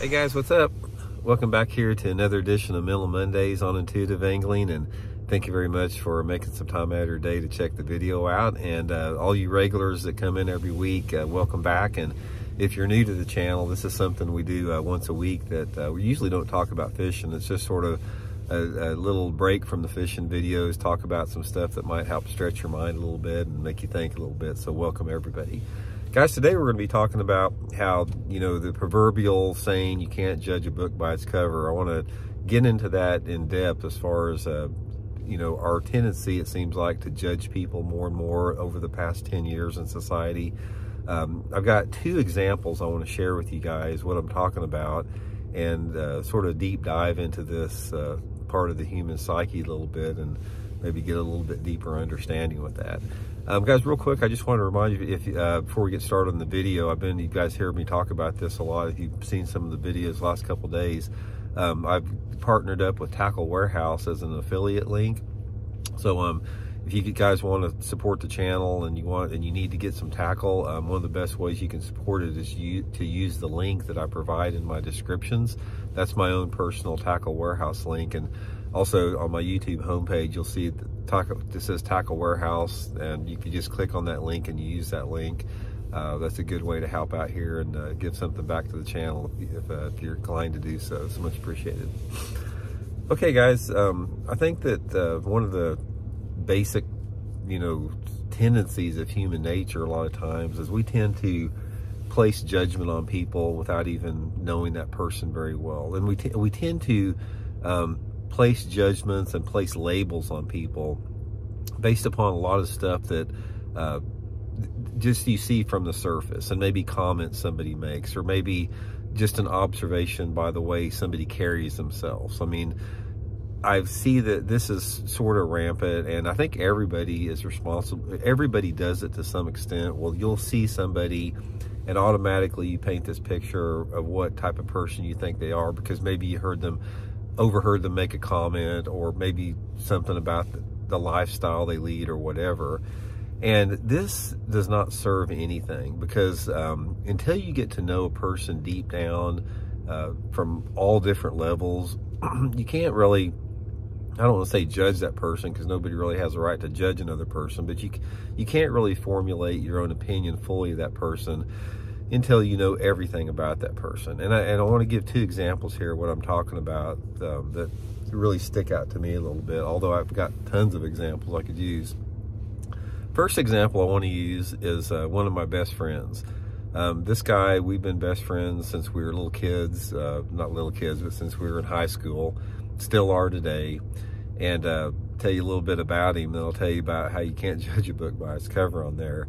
Hey guys, what's up? Welcome back here to another edition of Mental Mondays on Intuitive Angling and thank you very much for making some time out of your day to check the video out and uh, all you regulars that come in every week, uh, welcome back and if you're new to the channel, this is something we do uh, once a week that uh, we usually don't talk about fishing. It's just sort of a, a, little break from the fishing videos, talk about some stuff that might help stretch your mind a little bit and make you think a little bit. So welcome everybody. Guys, today we're going to be talking about how, you know, the proverbial saying you can't judge a book by its cover. I want to get into that in depth as far as, uh, you know, our tendency, it seems like, to judge people more and more over the past 10 years in society. Um, I've got two examples I want to share with you guys what I'm talking about and uh, sort of deep dive into this uh, part of the human psyche a little bit and maybe get a little bit deeper understanding with that. Um, guys, real quick, I just want to remind you, if uh, before we get started on the video, I've been, you guys hear me talk about this a lot. If you've seen some of the videos last couple days, um, I've partnered up with Tackle Warehouse as an affiliate link. So um, if you guys want to support the channel and you want and you need to get some tackle, um, one of the best ways you can support it is you, to use the link that I provide in my descriptions. That's my own personal tackle warehouse link. And also on my YouTube homepage, you'll see tackle, this says tackle warehouse and you can just click on that link and use that link. Uh, that's a good way to help out here and uh, give something back to the channel if, uh, if you're inclined to do so. It's much appreciated. Okay, guys, um, I think that uh, one of the basic, you know, tendencies of human nature a lot of times is we tend to place judgment on people without even knowing that person very well. And we, we tend to um, place judgments and place labels on people based upon a lot of stuff that uh, just you see from the surface and maybe comments somebody makes or maybe just an observation by the way somebody carries themselves. I mean, I see that this is sort of rampant, and I think everybody is responsible. Everybody does it to some extent. Well, you'll see somebody, and automatically you paint this picture of what type of person you think they are because maybe you heard them, overheard them make a comment, or maybe something about the, the lifestyle they lead or whatever. And this does not serve anything because um, until you get to know a person deep down uh, from all different levels, you can't really I don't want to say judge that person because nobody really has a right to judge another person, but you you can't really formulate your own opinion fully of that person until you know everything about that person. And I, and I want to give two examples here what I'm talking about um, that really stick out to me a little bit, although I've got tons of examples I could use. First example I want to use is uh, one of my best friends. Um, this guy, we've been best friends since we were little kids, uh, not little kids, but since we were in high school, still are today and uh, tell you a little bit about him. Then I'll tell you about how you can't judge a book by its cover on there.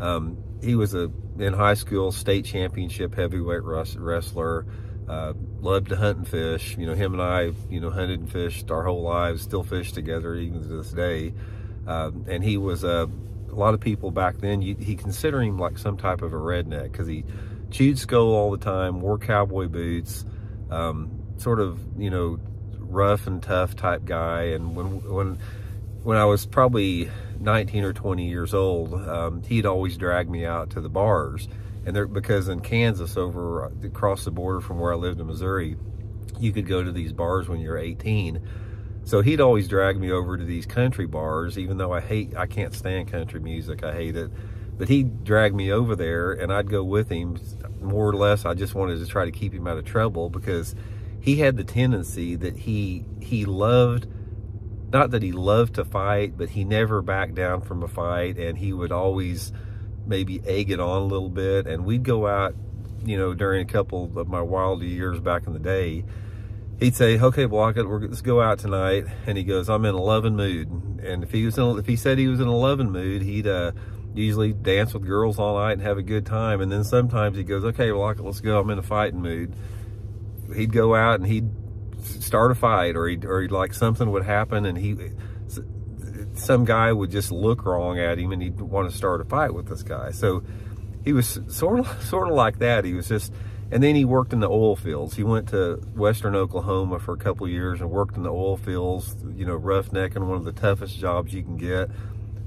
Um, he was a in high school state championship heavyweight wrestler. Uh, loved to hunt and fish. You know, him and I, you know, hunted and fished our whole lives. Still fish together even to this day. Uh, and he was a. Uh, a lot of people back then, you, he consider him like some type of a redneck because he chewed Skoal all the time, wore cowboy boots, um, sort of, you know, rough and tough type guy. And when when when I was probably 19 or 20 years old, um, he'd always drag me out to the bars. And there, because in Kansas, over across the border from where I lived in Missouri, you could go to these bars when you're 18. So he'd always drag me over to these country bars, even though I hate, I can't stand country music. I hate it. But he'd drag me over there and I'd go with him. More or less, I just wanted to try to keep him out of trouble because he had the tendency that he he loved not that he loved to fight but he never backed down from a fight and he would always maybe egg it on a little bit. And we'd go out you know during a couple of my wilder years back in the day he'd say okay Blaukat let's go out tonight. And he goes I'm in a loving mood. And if he was in, if he said he was in a loving mood he'd uh usually dance with girls all night and have a good time. And then sometimes he goes okay Blaukat let's go. I'm in a fighting mood. He'd go out and he'd start a fight or he'd, or he'd like something would happen and he some guy would just look wrong at him and he'd want to start a fight with this guy. So he was sort of sort of like that. He was just and then he worked in the oil fields. He went to western oklahoma for a couple years and worked in the oil fields you know roughnecking one of the toughest jobs you can get.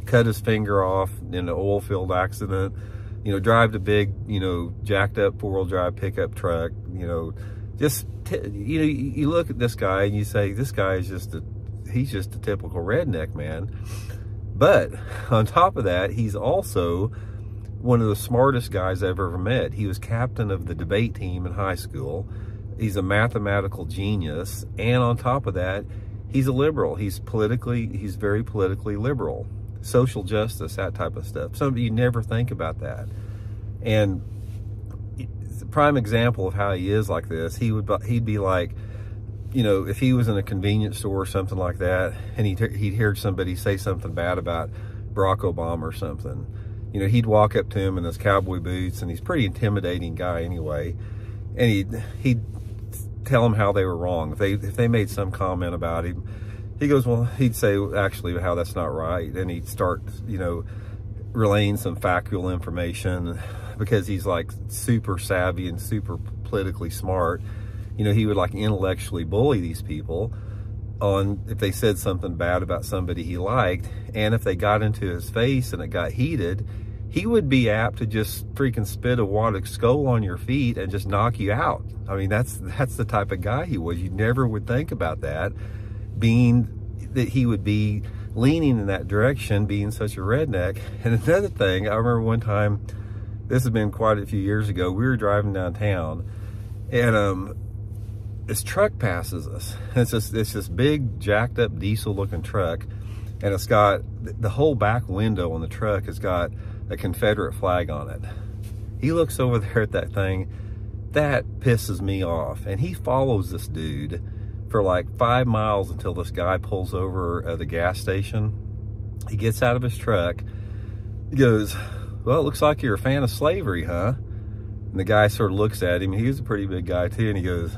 Cut his finger off in an oil field accident. You know drive the big you know jacked up four-wheel drive pickup truck you know just, you know, you look at this guy and you say, this guy is just a, he's just a typical redneck man. But on top of that, he's also one of the smartest guys I've ever met. He was captain of the debate team in high school. He's a mathematical genius. And on top of that, he's a liberal. He's politically, he's very politically liberal. Social justice, that type of stuff. Some of you never think about that. And prime example of how he is like this, he would, he'd be like, you know, if he was in a convenience store or something like that, and he'd, he'd hear somebody say something bad about Barack Obama or something, you know, he'd walk up to him in his cowboy boots, and he's pretty intimidating guy anyway, and he'd, he'd tell them how they were wrong. If they, if they made some comment about him, he goes, well, he'd say actually how that's not right. And he'd start, you know, relaying some factual information because he's like super savvy and super politically smart. You know, he would like intellectually bully these people on if they said something bad about somebody he liked. And if they got into his face and it got heated, he would be apt to just freaking spit a wad of Skoal on your feet and just knock you out. I mean, that's that's the type of guy he was. You never would think about that, being that he would be leaning in that direction, being such a redneck. And another thing, I remember one time, this has been quite a few years ago, we were driving downtown, and um, this truck passes us. It's just it's this big, jacked up diesel looking truck, and it's got the whole back window on the truck has got a Confederate flag on it. He looks over there at that thing. That pisses me off. And he follows this dude for like five miles until this guy pulls over at the gas station. He gets out of his truck. He goes, well, it looks like you're a fan of slavery, huh? And the guy sort of looks at him. He's a pretty big guy too. And he goes,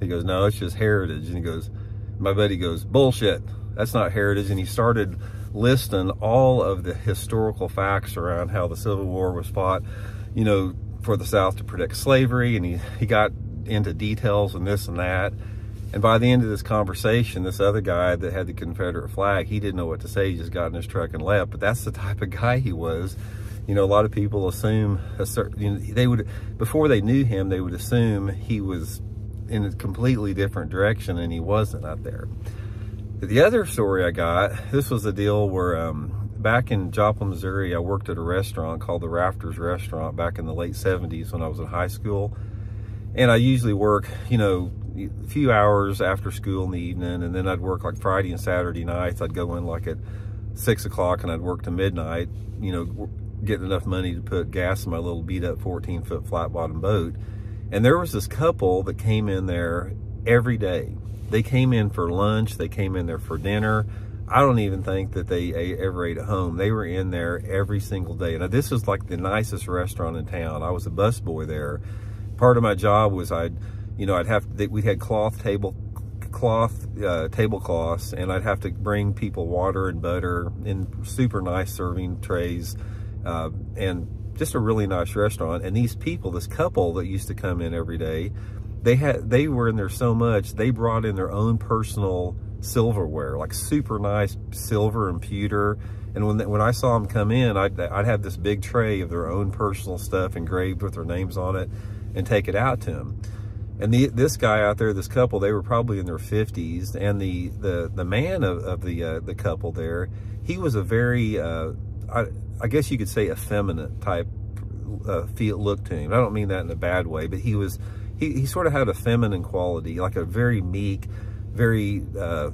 he goes, no, it's just heritage. And he goes, my buddy goes, bullshit. That's not heritage. And he started listing all of the historical facts around how the Civil War was fought, you know, for the South to protect slavery. And he, he got into details and this and that. And by the end of this conversation, this other guy that had the Confederate flag, he didn't know what to say. He just got in his truck and left. But that's the type of guy he was. You know, a lot of people assume a certain, you know, they would, before they knew him, they would assume he was in a completely different direction and he wasn't out there. The other story I got, this was a deal where um, back in Joplin, Missouri, I worked at a restaurant called the Rafters Restaurant back in the late 70s when I was in high school. And I usually work, you know, a few hours after school in the evening, and then I'd work like Friday and Saturday nights. I'd go in like at six o'clock and I'd work to midnight, you know, getting enough money to put gas in my little beat up 14 foot flat bottom boat. And there was this couple that came in there every day they came in for lunch. They came in there for dinner. I don't even think that they ever ate at home. They were in there every single day. Now, this was like the nicest restaurant in town. I was a busboy there. Part of my job was I'd, you know, I'd have, we had cloth table, cloth uh, tablecloths, and I'd have to bring people water and butter in super nice serving trays, uh, and just a really nice restaurant. And these people, this couple that used to come in every day, they had they were in there so much they brought in their own personal silverware like super nice silver and pewter and when when I saw them come in I'd, I'd have this big tray of their own personal stuff engraved with their names on it and take it out to them and the, this guy out there this couple they were probably in their 50s and the the the man of, of the uh, the couple there he was a very uh, I guess you could say effeminate type uh, feel look to him I don't mean that in a bad way but he was he, he sort of had a feminine quality, like a very meek, very, uh,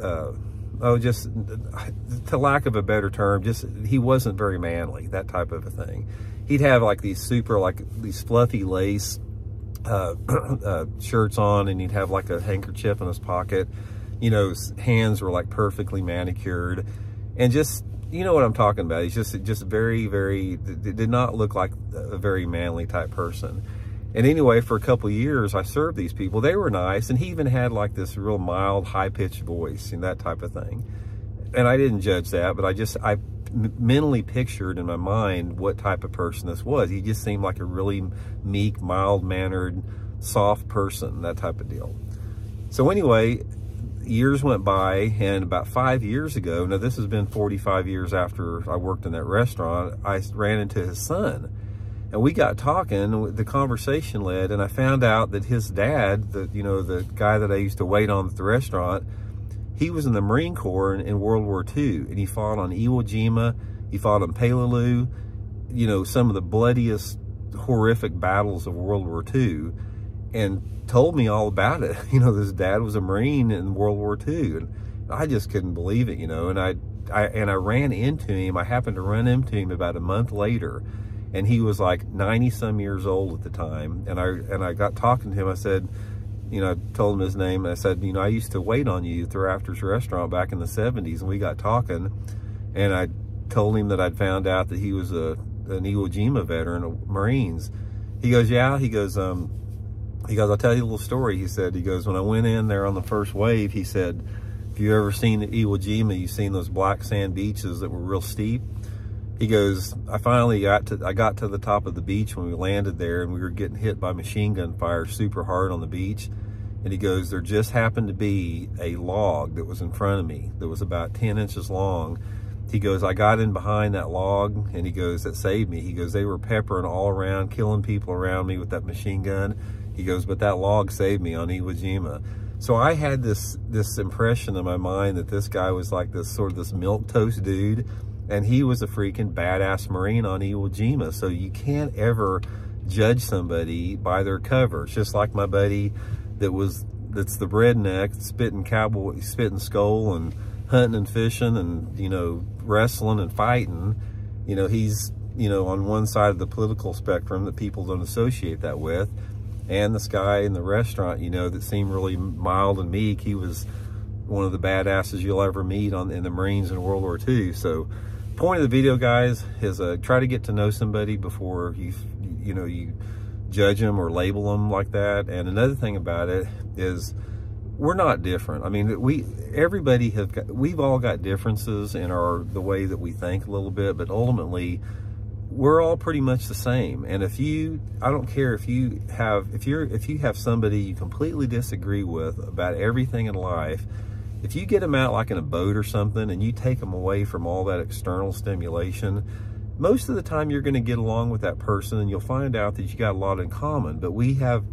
uh, oh, just to lack of a better term, just he wasn't very manly, that type of a thing. He'd have like these super, like these fluffy lace uh, uh, shirts on, and he'd have like a handkerchief in his pocket. You know, his hands were like perfectly manicured, and just you know what I'm talking about. He's just just very, very did not look like a very manly type person. And anyway, for a couple years, I served these people. They were nice. And he even had like this real mild, high-pitched voice and that type of thing. And I didn't judge that, but I just, I mentally pictured in my mind what type of person this was. He just seemed like a really meek, mild-mannered, soft person, that type of deal. So anyway, years went by and about five years ago, now this has been 45 years after I worked in that restaurant, I ran into his son. And we got talking, the conversation led, and I found out that his dad, the you know, the guy that I used to wait on at the restaurant, he was in the Marine Corps in, in World War II, and he fought on Iwo Jima, he fought on Peleliu, you know, some of the bloodiest, horrific battles of World War II, and told me all about it. You know, his dad was a Marine in World War II, and I just couldn't believe it, you know, and I, I and I ran into him. I happened to run into him about a month later, and he was like 90 some years old at the time. And I and I got talking to him. I said, you know, I told him his name. And I said, you know, I used to wait on you at the Rafters Restaurant back in the 70s, and we got talking. And I told him that I'd found out that he was a an Iwo Jima veteran of Marines. He goes, yeah. He goes, um, he goes, I'll tell you a little story. He said, he goes, when I went in there on the first wave, he said, if you ever seen Iwo Jima, you've seen those black sand beaches that were real steep. He goes, I finally got to, I got to the top of the beach when we landed there and we were getting hit by machine gun fire super hard on the beach. And he goes, there just happened to be a log that was in front of me that was about 10 inches long. He goes, I got in behind that log and he goes, that saved me. He goes, they were peppering all around, killing people around me with that machine gun. He goes, but that log saved me on Iwo Jima. So I had this this impression in my mind that this guy was like this sort of this milk toast dude, and he was a freaking badass Marine on Iwo Jima. So you can't ever judge somebody by their cover. It's just like my buddy that was that's the redneck spitting cowboy spitting Skoal and hunting and fishing and you know wrestling and fighting. You know he's you know on one side of the political spectrum that people don't associate that with and this guy in the restaurant, you know, that seemed really mild and meek. He was one of the badasses you'll ever meet on in the Marines in World War II. So point of the video, guys, is uh, try to get to know somebody before you, you know, you judge them or label them like that. And another thing about it is we're not different. I mean, we, everybody have got, we've all got differences in our, the way that we think a little bit, but ultimately we're all pretty much the same. And if you, I don't care if you have, if you're, if you have somebody you completely disagree with about everything in life, if you get them out like in a boat or something and you take them away from all that external stimulation, most of the time you're going to get along with that person and you'll find out that you got a lot in common. But we have,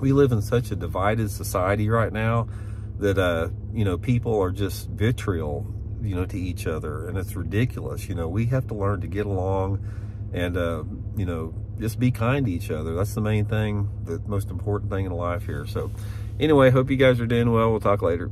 we live in such a divided society right now that, uh, you know, people are just vitriol you know, to each other. And it's ridiculous. You know, we have to learn to get along and, uh, you know, just be kind to each other. That's the main thing, the most important thing in life here. So anyway, hope you guys are doing well. We'll talk later.